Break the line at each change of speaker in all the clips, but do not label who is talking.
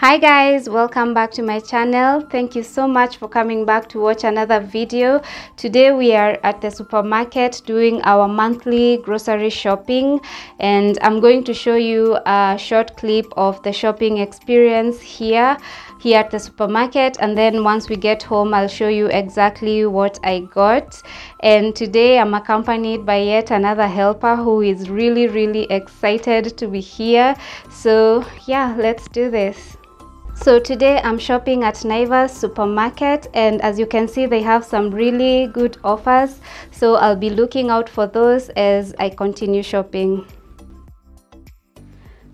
hi guys welcome back to my channel. Thank you so much for coming back to watch another video. Today we are at the supermarket doing our monthly grocery shopping and i'm going to show you a short clip of the shopping experience here here at the supermarket. And then once we get home i'll show you exactly what i got. And today i'm accompanied by yet another helper who is really really excited to be here. So yeah let's do this so today I'm shopping at Naivas supermarket and as you can see they have some really good offers so I'll be looking out for those as I continue shopping.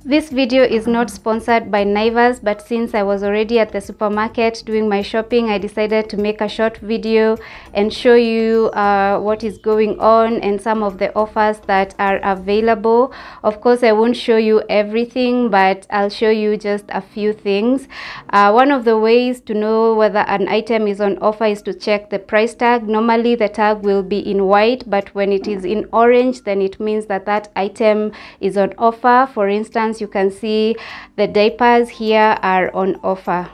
This video is not sponsored by Naivas but since I was already at the supermarket doing my shopping I decided to make a short video and show you uh, what is going on and some of the offers that are available. Of course I won't show you everything but I'll show you just a few things. Uh, one of the ways to know whether an item is on offer is to check the price tag. Normally the tag will be in white but when it is in orange then it means that that item is on offer. For instance you can see the diapers here are on offer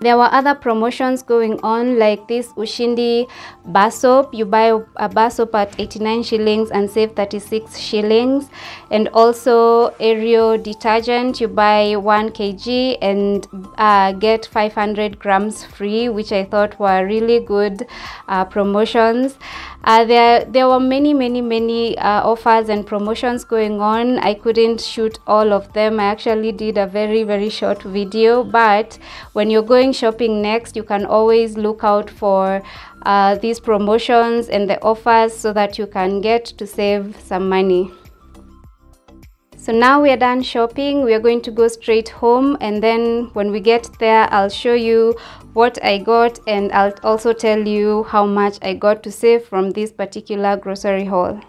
there were other promotions going on like this ushindi bar soap you buy a bar soap at 89 shillings and save 36 shillings. And also Ariel detergent you buy 1 kg and uh, get 500 grams free which i thought were really good uh, promotions. Uh, there there were many many many uh, offers and promotions going on. I couldn't shoot all of them. I actually did a very very short video but when you're going shopping next you can always look out for uh, these promotions and the offers so that you can get to save some money. So now we are done shopping. We are going to go straight home and then when we get there i'll show you what i got and i'll also tell you how much i got to save from this particular grocery haul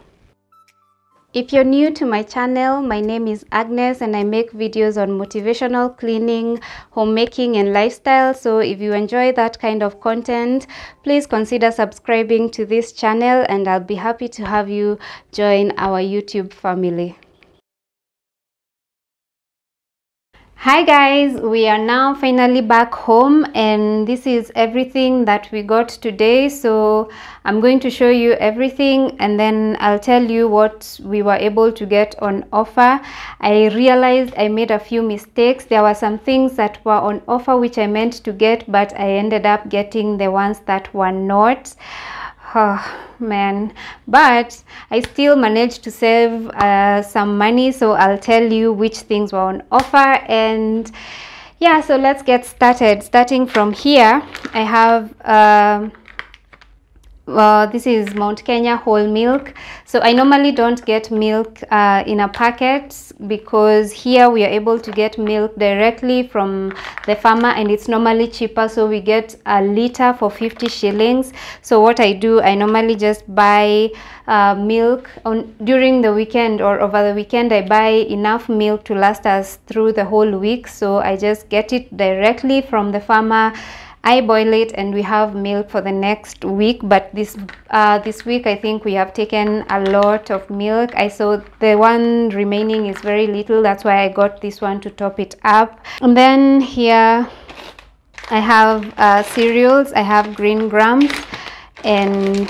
if you're new to my channel, my name is Agnes and I make videos on motivational cleaning, homemaking and lifestyle. So if you enjoy that kind of content, please consider subscribing to this channel and I'll be happy to have you join our YouTube family. Hi guys we are now finally back home and this is everything that we got today. So i'm going to show you everything and then i'll tell you what we were able to get on offer. I realized i made a few mistakes. There were some things that were on offer which i meant to get but i ended up getting the ones that were not oh man. But i still managed to save uh, some money so i'll tell you which things were on offer. And yeah so let's get started. Starting from here i have uh, well, this is Mount Kenya whole milk. So I normally don't get milk uh, in a packet because here we are able to get milk directly from the farmer and it's normally cheaper. So we get a liter for 50 shillings. So what I do, I normally just buy uh, milk on during the weekend or over the weekend. I buy enough milk to last us through the whole week. So I just get it directly from the farmer I boil it and we have milk for the next week but this uh, this week I think we have taken a lot of milk. I saw the one remaining is very little that's why I got this one to top it up. And then here I have uh, cereals I have green grams and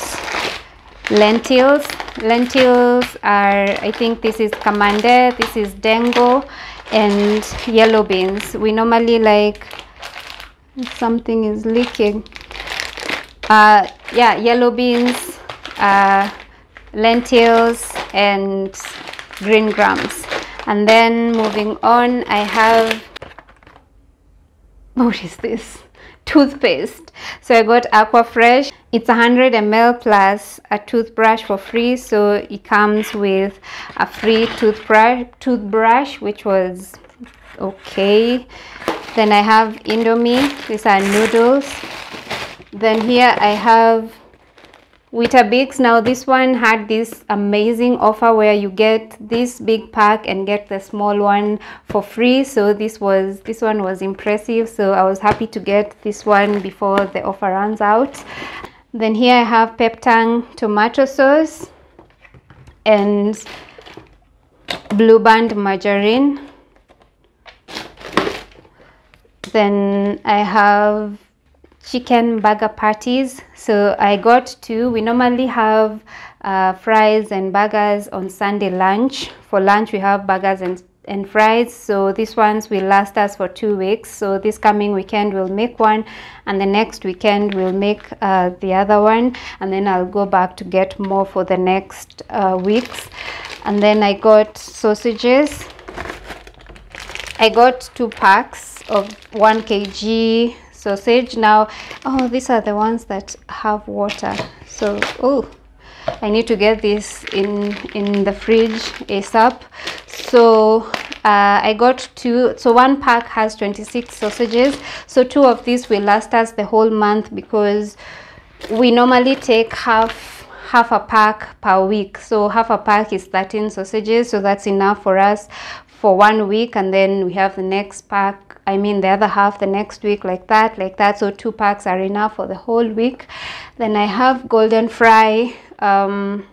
lentils. Lentils are I think this is kamande this is dengo and yellow beans. We normally like something is leaking. Uh, yeah yellow beans uh, lentils and green grams and then moving on I have what is this? Toothpaste. So I got Aquafresh. It's 100 ml plus a toothbrush for free. So it comes with a free toothbrush toothbrush which was okay. Then I have Indomie. These are noodles. Then here I have Weetabix now this one had this amazing offer where you get this big pack and get the small one for free. So this was this one was impressive. So I was happy to get this one before the offer runs out. Then here I have Peptang tomato sauce and blue band margarine then I have chicken burger patties so I got two we normally have uh, fries and burgers on Sunday lunch. For lunch we have burgers and and fries. So these ones will last us for two weeks. So this coming weekend we'll make one and the next weekend we'll make uh, the other one and then I'll go back to get more for the next uh, weeks. And then I got sausages. I got two packs of 1 kg sausage. Now oh these are the ones that have water. So oh I need to get this in in the fridge ASAP so uh, I got two so one pack has 26 sausages. So two of these will last us the whole month because we normally take half half a pack per week. So half a pack is 13 sausages so that's enough for us for one week. And then we have the next pack I mean the other half the next week like that like that. So two packs are enough for the whole week. Then I have golden fry um,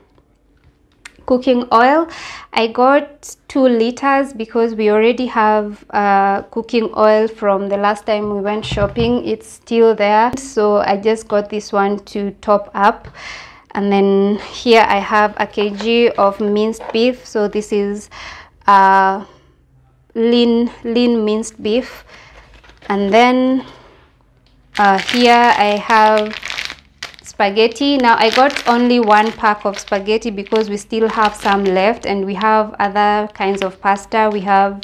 cooking oil. I got two liters because we already have uh, cooking oil from the last time we went shopping. It's still there. So I just got this one to top up and then here I have a kg of minced beef. So this is uh, lean lean minced beef. And then uh, here I have spaghetti. Now I got only one pack of spaghetti because we still have some left and we have other kinds of pasta. We have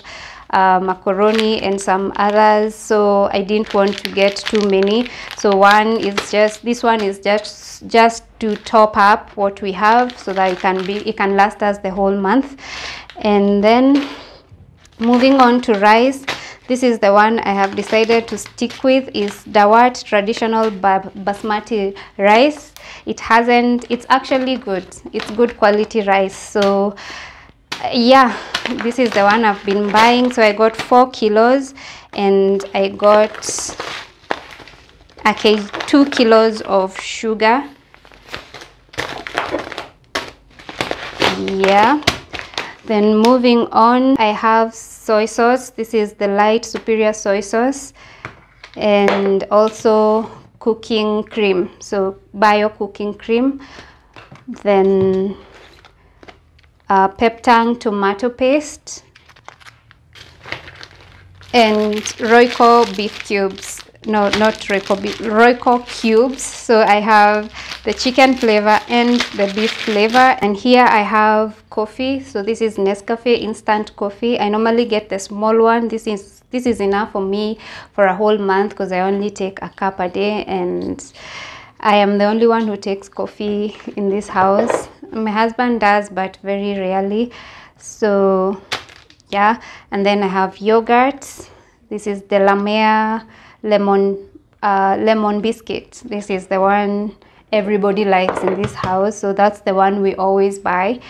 uh, macaroni and some others. So I didn't want to get too many. So one is just this one is just just to top up what we have so that it can be it can last us the whole month. And then moving on to rice this is the one I have decided to stick with is Daawat traditional basmati rice. It hasn't it's actually good. It's good quality rice. So yeah this is the one I've been buying. So I got four kilos and I got okay two kilos of sugar. Yeah. Then moving on I have soy sauce. This is the light superior soy sauce. And also cooking cream. So bio cooking cream. Then uh, Peptang tomato paste and Royco beef cubes. No not Royco beef Royco cubes. So I have the chicken flavor and the beef flavor. And here I have coffee. So this is Nescafe instant coffee. I normally get the small one. This is this is enough for me for a whole month because I only take a cup a day. And I am the only one who takes coffee in this house. My husband does but very rarely. So yeah. And then I have yogurt this is the La Mer lemon uh, lemon biscuit. This is the one everybody likes in this house so that's the one we always buy.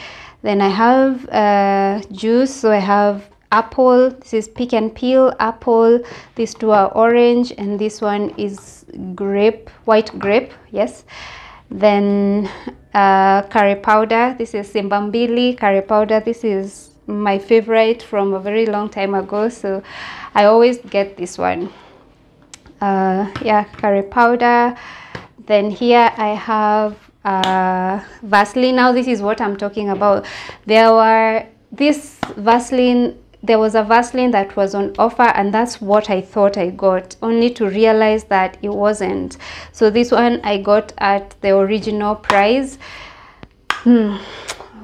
Then I have uh, juice. So I have apple this is pick and peel apple these two are orange and this one is grape white grape yes. Then uh, curry powder this is Simba Mbili curry powder this is my favorite from a very long time ago so I always get this one. Uh, yeah curry powder. Then here I have uh, Vaseline. Now this is what I'm talking about. There were this Vaseline there was a Vaseline that was on offer and that's what I thought I got only to realize that it wasn't. So this one I got at the original price. Hmm.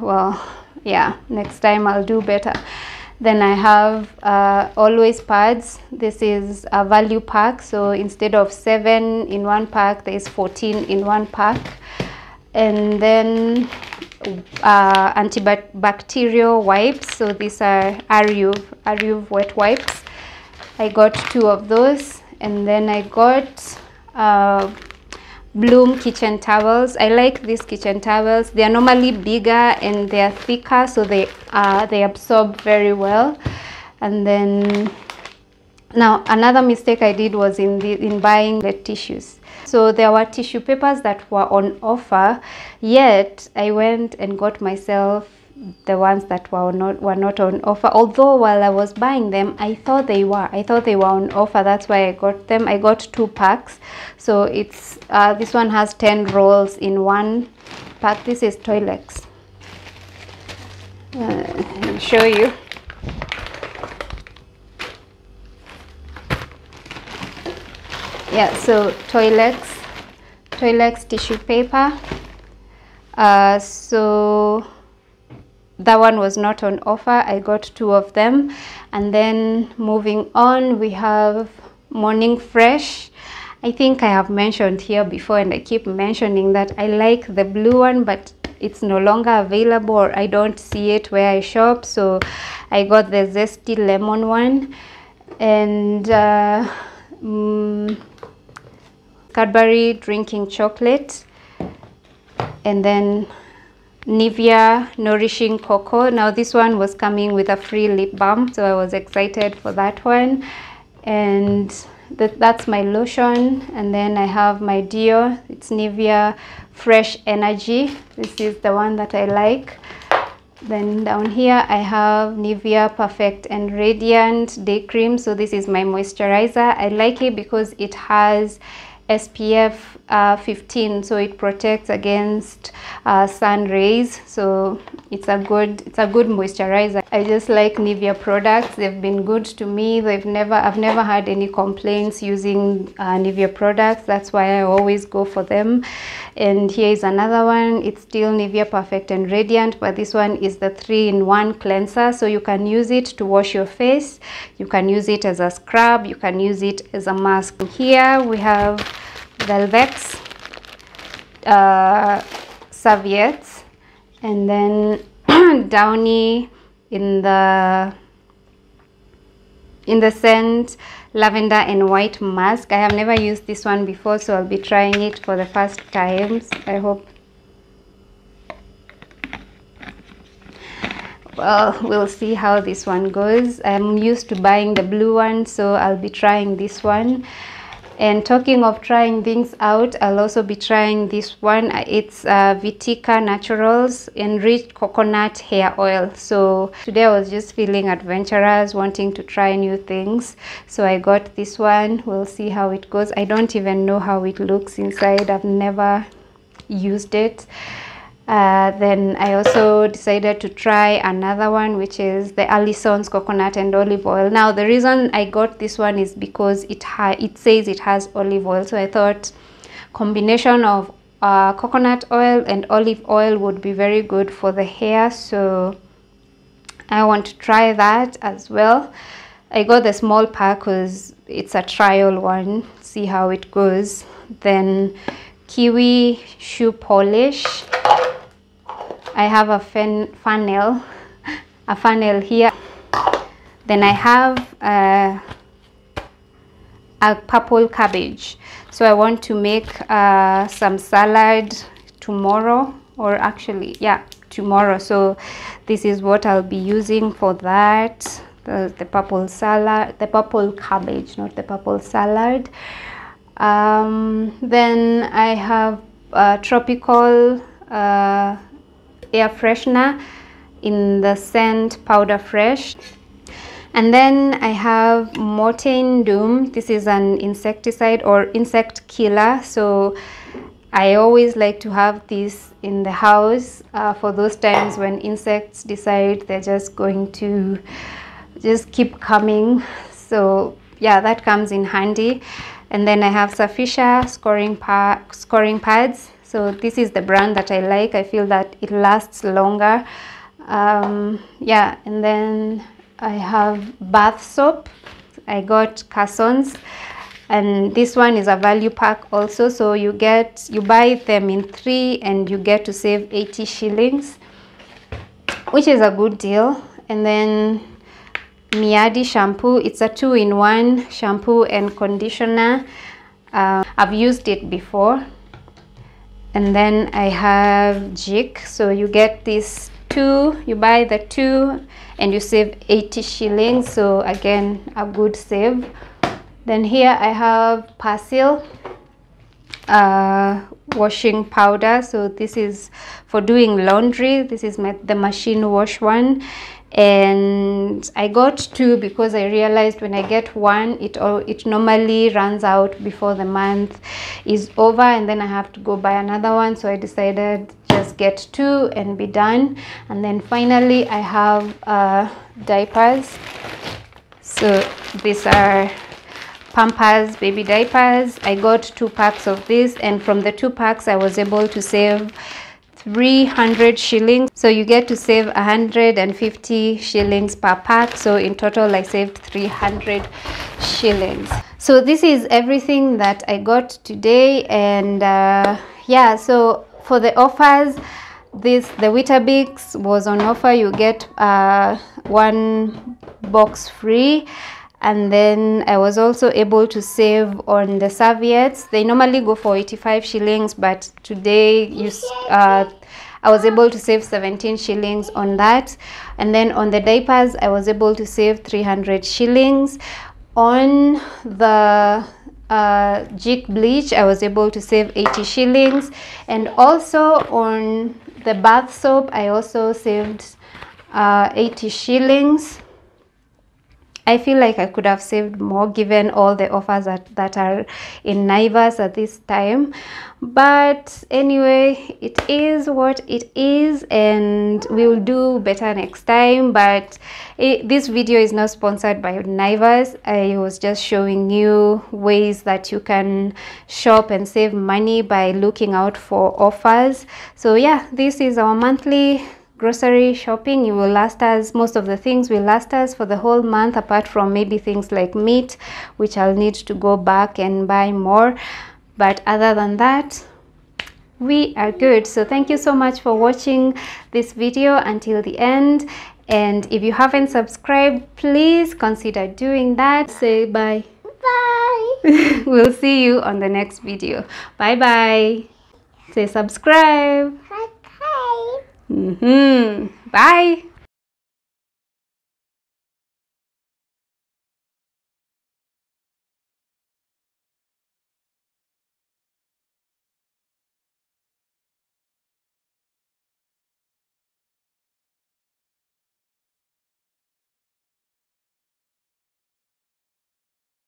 well yeah next time I'll do better. Then I have uh, always pads. This is a value pack so instead of seven in one pack there is 14 in one pack and then uh, antibacterial wipes so these are Ariuv, Ariuv wet wipes I got two of those and then I got uh, Bloom kitchen towels. I like these kitchen towels. They are normally bigger and they are thicker so they uh, they absorb very well. And then now another mistake I did was in the in buying the tissues. So there were tissue papers that were on offer, yet I went and got myself the ones that were not were not on offer. Although while i was buying them i thought they were i thought they were on offer. That's why i got them. I got two packs. So it's uh, this one has 10 rolls in one pack. This is toilex. Uh, I'll show you yeah so toilex toilex tissue paper. Uh, so that one was not on offer. I got two of them. And then moving on we have morning fresh. I think i have mentioned here before and i keep mentioning that i like the blue one but it's no longer available or i don't see it where i shop. So i got the zesty lemon one. And uh, mm, cadbury drinking chocolate and then Nivea Nourishing Cocoa. Now this one was coming with a free lip balm, so I was excited for that one. And that, that's my lotion. And then I have my Dio. It's Nivea Fresh Energy. This is the one that I like. Then down here I have Nivea Perfect and Radiant Day Cream. So this is my moisturizer. I like it because it has SPF uh, 15 so it protects against uh, sun rays. So it's a good it's a good moisturizer. I just like Nivea products. They've been good to me. They've never I've never had any complaints using uh, Nivea products. That's why I always go for them. And here is another one. It's still Nivea Perfect and Radiant but this one is the three-in-one cleanser. So you can use it to wash your face. You can use it as a scrub. You can use it as a mask. Here we have Velvex uh, serviettes and then Downy in the in the scent lavender and white mask I have never used this one before so I'll be trying it for the first times I hope. Well we'll see how this one goes. I'm used to buying the blue one so I'll be trying this one and talking of trying things out i'll also be trying this one. It's uh, vitica naturals enriched coconut hair oil. So today i was just feeling adventurous wanting to try new things. So i got this one. We'll see how it goes. I don't even know how it looks inside. I've never used it uh, then I also decided to try another one which is the Allison's coconut and olive oil. Now the reason I got this one is because it it says it has olive oil so I thought combination of uh, coconut oil and olive oil would be very good for the hair so I want to try that as well. I got the small pack because it's a trial one see how it goes then kiwi shoe polish I have a fan, funnel, a funnel here. Then I have uh, a purple cabbage. So I want to make uh, some salad tomorrow or actually, yeah, tomorrow. So this is what I'll be using for that. The, the purple salad, the purple cabbage, not the purple salad. Um, then I have uh, tropical uh, air freshener in the scent powder fresh. And then I have Mortein Doom. This is an insecticide or insect killer. So I always like to have this in the house uh, for those times when insects decide they're just going to just keep coming. So yeah that comes in handy. And then I have Safisha scoring, pa scoring pads so this is the brand that I like. I feel that it lasts longer. Um, yeah and then I have bath soap. I got Cassons and this one is a value pack also. So you get you buy them in three and you get to save 80 shillings which is a good deal. And then Miadi shampoo. It's a two-in-one shampoo and conditioner. Uh, I've used it before and then I have Jik. So you get these two you buy the two and you save 80 shillings. So again a good save. Then here I have Persil uh, washing powder. So this is for doing laundry. This is my, the machine wash one and I got two because I realized when I get one it it normally runs out before the month is over and then I have to go buy another one. So I decided just get two and be done. And then finally I have uh, diapers. So these are Pampers baby diapers. I got two packs of this and from the two packs I was able to save 300 shillings. So you get to save 150 shillings per pack. So in total i saved 300 shillings. So this is everything that i got today. And uh, yeah so for the offers this the Weetabix was on offer. You get uh, one box free and then I was also able to save on the serviettes. They normally go for 85 shillings but today you uh, I was able to save 17 shillings on that. And then on the diapers I was able to save 300 shillings. On the uh, Jik bleach I was able to save 80 shillings. And also on the bath soap I also saved uh, 80 shillings I feel like I could have saved more given all the offers that, that are in Naivas at this time. But anyway, it is what it is and we will do better next time. But it, this video is not sponsored by Naivas. I was just showing you ways that you can shop and save money by looking out for offers. So yeah, this is our monthly grocery shopping it will last us most of the things will last us for the whole month apart from maybe things like meat which I'll need to go back and buy more. But other than that we are good. So thank you so much for watching this video until the end. And if you haven't subscribed please consider doing that. Say bye.
Bye.
we'll see you on the next video. Bye bye. Say subscribe. Mm-hmm. bye